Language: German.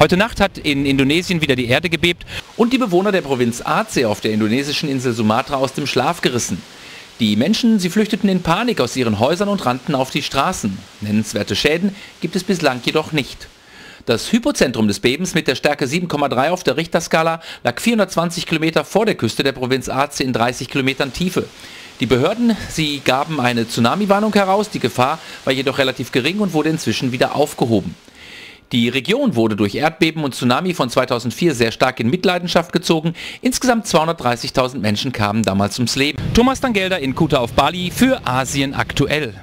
Heute Nacht hat in Indonesien wieder die Erde gebebt und die Bewohner der Provinz Aceh auf der indonesischen Insel Sumatra aus dem Schlaf gerissen. Die Menschen, sie flüchteten in Panik aus ihren Häusern und rannten auf die Straßen. Nennenswerte Schäden gibt es bislang jedoch nicht. Das Hypozentrum des Bebens mit der Stärke 7,3 auf der Richterskala lag 420 Kilometer vor der Küste der Provinz Aceh in 30 Kilometern Tiefe. Die Behörden, sie gaben eine Tsunami-Warnung heraus, die Gefahr war jedoch relativ gering und wurde inzwischen wieder aufgehoben. Die Region wurde durch Erdbeben und Tsunami von 2004 sehr stark in Mitleidenschaft gezogen. Insgesamt 230.000 Menschen kamen damals ums Leben. Thomas Dangelder in Kuta auf Bali für Asien aktuell.